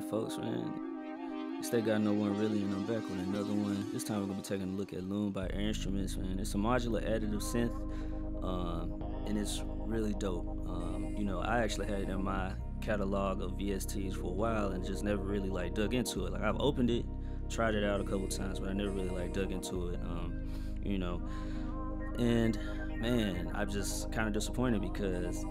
Folks, man. They got no one really, and I'm back with another one. This time we're gonna be taking a look at Loom by Air Instruments, man. It's a modular additive synth, um, and it's really dope. Um, you know, I actually had it in my catalog of VSTs for a while and just never really like dug into it. Like I've opened it, tried it out a couple times, but I never really like dug into it. Um, you know, and man, I'm just kind of disappointed because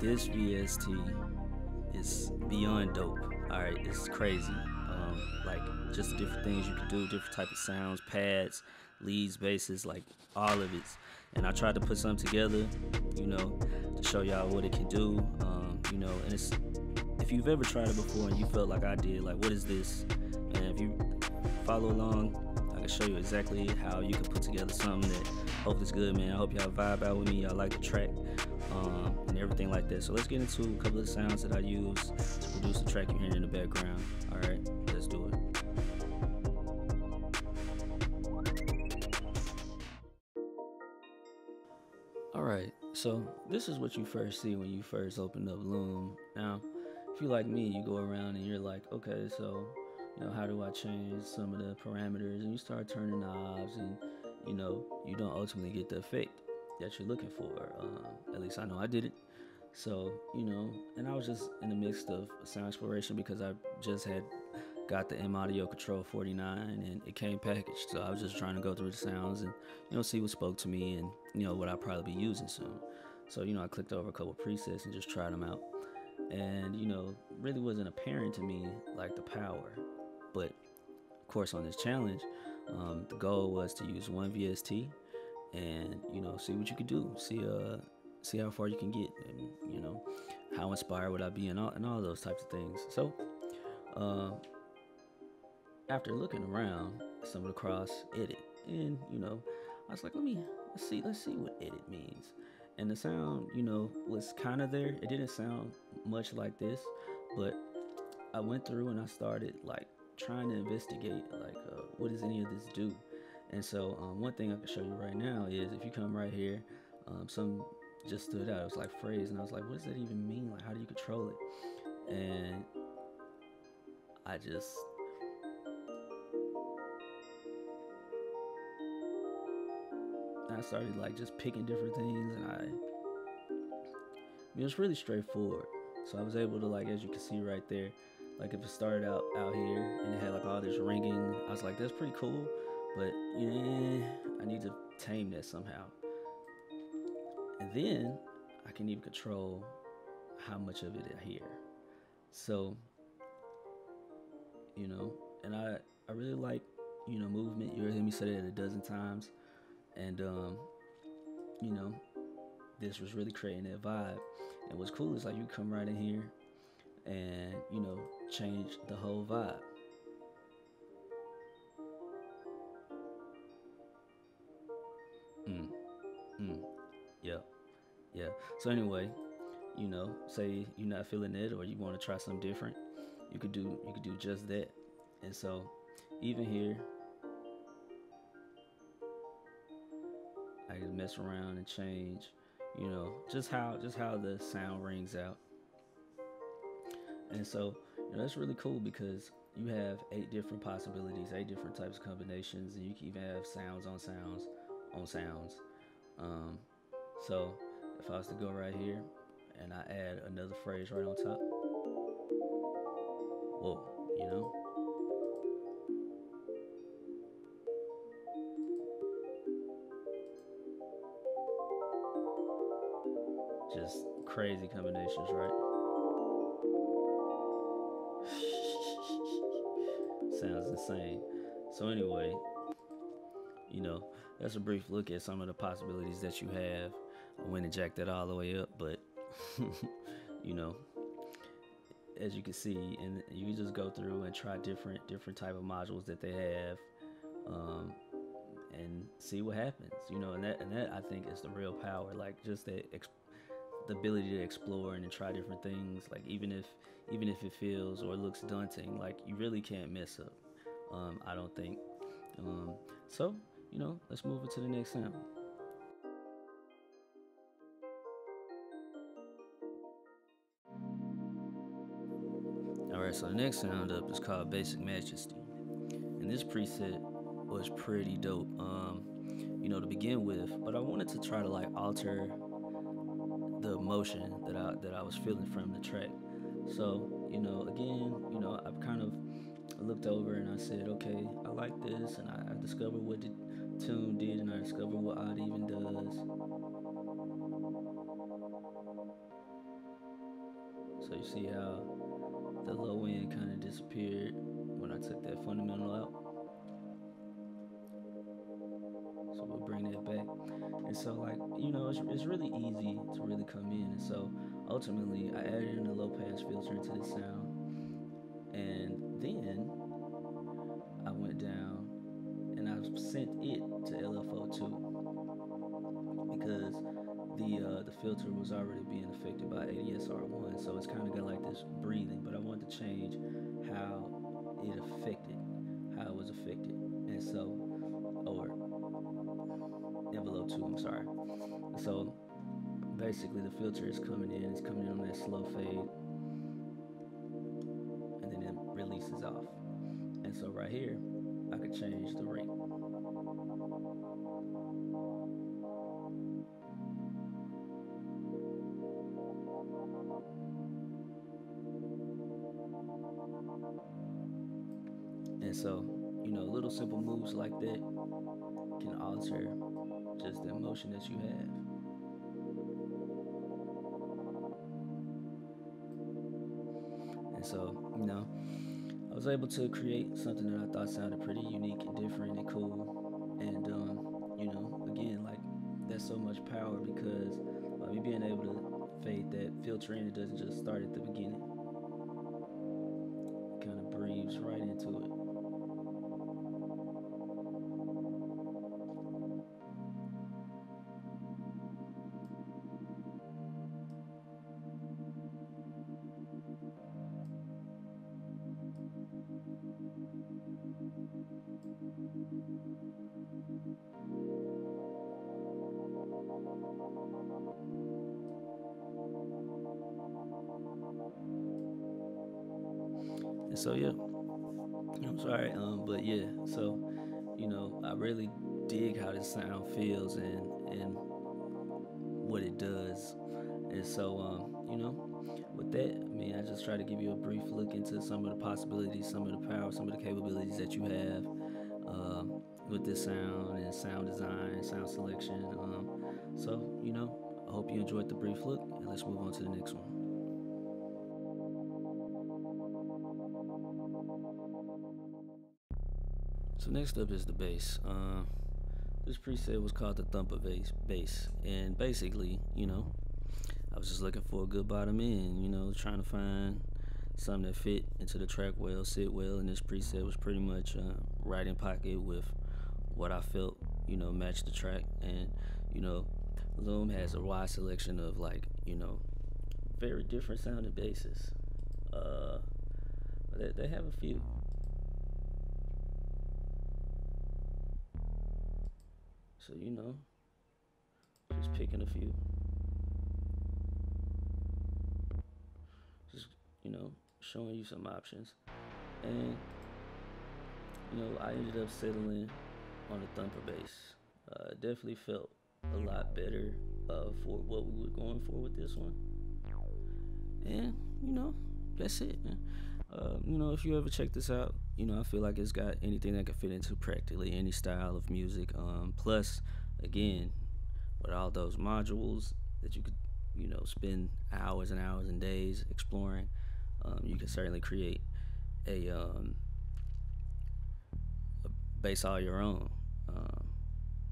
this VST is beyond dope. All right, it's crazy. Um, like just different things you can do, different type of sounds, pads, leads, basses, like all of it. And I tried to put something together, you know, to show y'all what it can do. Um, you know, and it's if you've ever tried it before and you felt like I did, like what is this? And if you follow along, I can show you exactly how you can put together something that hopefully is good, man. I hope y'all vibe out with me. Y'all like the track um, and everything like that. So let's get into a couple of sounds that I use to produce the track you're hearing in the background. All right, let's do it. Alright, so this is what you first see when you first open up Loom. Now, if you like me, you go around and you're like, okay, so, you know, how do I change some of the parameters? And you start turning knobs and, you know, you don't ultimately get the effect that you're looking for. Um, at least I know I did it. So, you know, and I was just in the midst of sound exploration because I just had got the M Audio Control 49 and it came packaged. So I was just trying to go through the sounds and, you know, see what spoke to me and, you know, what I'll probably be using soon. So, you know, I clicked over a couple presets and just tried them out. And, you know, really wasn't apparent to me like the power. But, of course, on this challenge, um, the goal was to use one VST and you know see what you can do. See uh see how far you can get and you know how inspired would i be and all, and all those types of things. So uh, after looking around stumbled across edit. And you know i was like let me let's see let's see what edit means. And the sound you know was kind of there. It didn't sound much like this but i went through and i started like trying to investigate like uh, what does any of this do and so um, one thing I can show you right now is if you come right here, um, some just stood out. It was like phrase, and I was like, what does that even mean? Like, how do you control it? And I just I started like just picking different things, and I it was really straightforward. So I was able to like, as you can see right there, like if it started out out here and it had like all this ringing, I was like, that's pretty cool. But yeah, I need to tame that somehow. And then I can even control how much of it I hear. So, you know, and I I really like, you know, movement. You heard me say that a dozen times. And um, you know, this was really creating that vibe. And what's cool is like you come right in here and, you know, change the whole vibe. So anyway, you know, say you're not feeling it or you want to try something different, you could do you could do just that. And so even here I can mess around and change, you know, just how just how the sound rings out. And so, you know, that's really cool because you have eight different possibilities, eight different types of combinations, and you can even have sounds on sounds on sounds. Um, so if I was to go right here and I add another phrase right on top, whoa, you know. Just crazy combinations, right? Sounds insane. So anyway, you know, that's a brief look at some of the possibilities that you have. Went and jacked that all the way up, but you know, as you can see, and you just go through and try different different type of modules that they have, um, and see what happens. You know, and that and that I think is the real power. Like just the the ability to explore and to try different things. Like even if even if it feels or looks daunting, like you really can't mess up. Um, I don't think. Um, so you know, let's move into the next sound. Alright, so the next sound up is called Basic Majesty. And this preset was pretty dope, um, you know, to begin with. But I wanted to try to like alter the emotion that I that I was feeling from the track. So, you know, again, you know, I've kind of looked over and I said, okay, I like this, and I, I discovered what the tune did, and I discovered what odd even does. So you see how the low end kind of disappeared when I took that fundamental out. So we'll bring that back. And so like, you know, it's, it's really easy to really come in. And so ultimately I added in a low pass filter into the sound. And then I went down and I sent it filter was already being affected by ADSR1, so it's kind of got like this breathing. But I wanted to change how it affected, how it was affected, and so, or envelope two. I'm sorry. So basically, the filter is coming in. It's coming in on that slow fade, and then it releases off. And so right here, I could change the rate. Like that can alter just the emotion that you have. And so, you know, I was able to create something that I thought sounded pretty unique and different and cool. And, um, you know, again, like, that's so much power because by me being able to fade that filter in, it doesn't just start at the beginning. It kind of breathes right into And so yeah, I'm sorry, um, but yeah, so you know, I really dig how this sound feels and and what it does. And so um, you know, with that, I mean, I just try to give you a brief look into some of the possibilities, some of the power, some of the capabilities that you have um, with this sound and sound design, sound selection. Um, so you know, I hope you enjoyed the brief look, and let's move on to the next one. So next up is the bass. Uh, this preset was called the thumper bass, bass, and basically, you know, I was just looking for a good bottom end. You know, trying to find something that fit into the track well, sit well, and this preset was pretty much uh, right in pocket with what I felt, you know, matched the track. And you know, Loom has a wide selection of like, you know, very different sounding basses. Uh, they, they have a few. So, you know, just picking a few. Just, you know, showing you some options. And, you know, I ended up settling on a thumper bass. Uh, definitely felt a lot better uh, for what we were going for with this one. And, you know, that's it, man. Uh, you know, if you ever check this out, you know, I feel like it's got anything that can fit into practically any style of music. Um, plus, again, with all those modules that you could, you know, spend hours and hours and days exploring, um, you can certainly create a, um, a bass all your own. Um,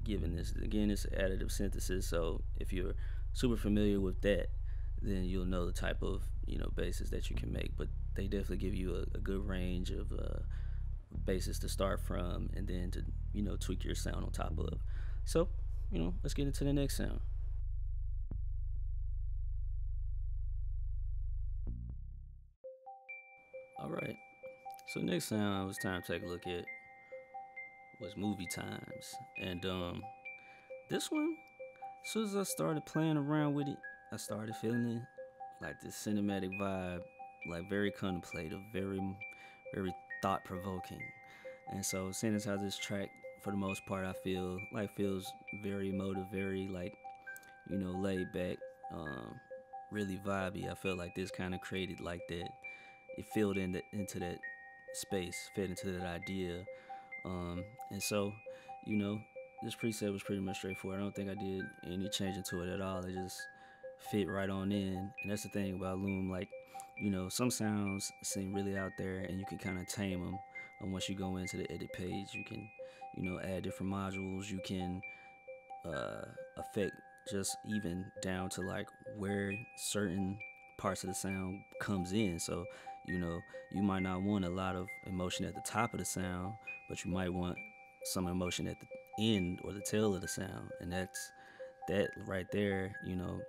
given this, again, it's additive synthesis. So if you're super familiar with that, then you'll know the type of you know basses that you can make. But they definitely give you a, a good range of uh, basses to start from, and then to you know tweak your sound on top of. So you know, let's get into the next sound. All right. So next sound it was time to take a look at was movie times, and um, this one, as soon as I started playing around with it, I started feeling like this cinematic vibe like very contemplative, very, very thought provoking. And so, seeing as how this track, for the most part, I feel like feels very emotive, very like, you know, laid back, um, really vibey. I feel like this kind of created like that. It filled in the, into that space, fit into that idea. Um, and so, you know, this preset was pretty much straightforward. I don't think I did any changing to it at all. It just fit right on in. And that's the thing about Loom, like, you know, some sounds seem really out there and you can kind of tame them. And once you go into the edit page, you can, you know, add different modules. You can uh, affect just even down to like where certain parts of the sound comes in. So, you know, you might not want a lot of emotion at the top of the sound, but you might want some emotion at the end or the tail of the sound. And that's that right there, you know,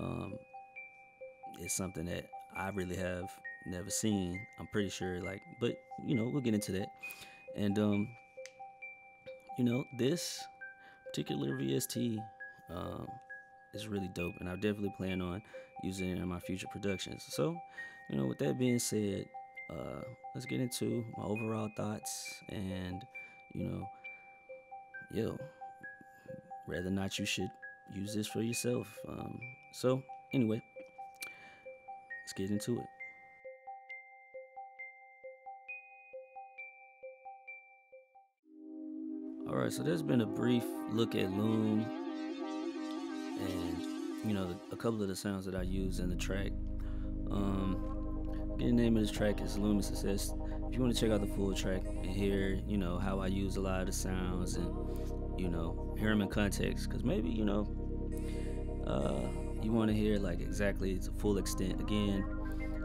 um, is something that I really have never seen. I'm pretty sure, like, but you know, we'll get into that. And um, you know, this particular VST um, is really dope, and I definitely plan on using it in my future productions. So, you know, with that being said, uh, let's get into my overall thoughts and you know, yo, or not you should use this for yourself. Um, so, anyway, let's get into it. All right, so there's been a brief look at Loom and you know a couple of the sounds that I use in the track. Um, the name of this track is Looming Success. If you want to check out the full track and hear, you know, how I use a lot of the sounds and you know hear them in context, because maybe you know uh, you want to hear like exactly to full extent. Again,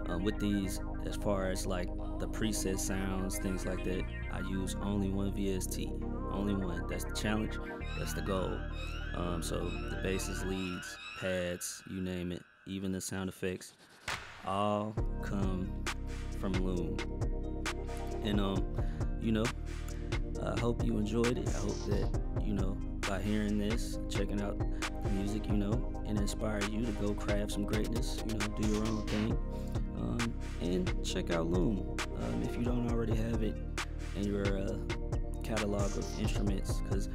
um, with these, as far as like the preset sounds, things like that, I use only one VST, only one. That's the challenge. That's the goal. Um, so the basses, leads, pads, you name it, even the sound effects, all come from Loom. And um, you know, I hope you enjoyed it. I hope that you know by hearing this, checking out the music, you know, and inspire you to go craft some greatness. You know, do your own thing. Um, and check out Loom um, if you don't already have it in your uh, catalog of instruments, because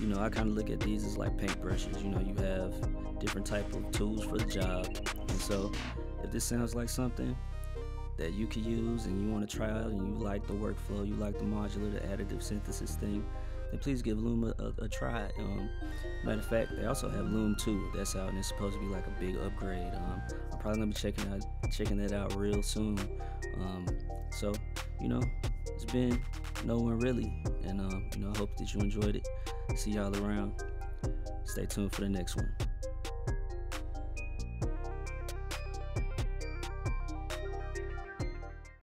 you know I kind of look at these as like paintbrushes. You know, you have different type of tools for the job, and so if this sounds like something that you can use and you want to try out and you like the workflow, you like the modular, the additive synthesis thing, then please give Loom a, a, a try. Um, matter of fact, they also have Loom 2 that's out and it's supposed to be like a big upgrade. Um, I'm probably gonna be checking out checking that out real soon. Um, so you know, it's been no one really, and um, you know, I hope that you enjoyed it. See y'all around. Stay tuned for the next one.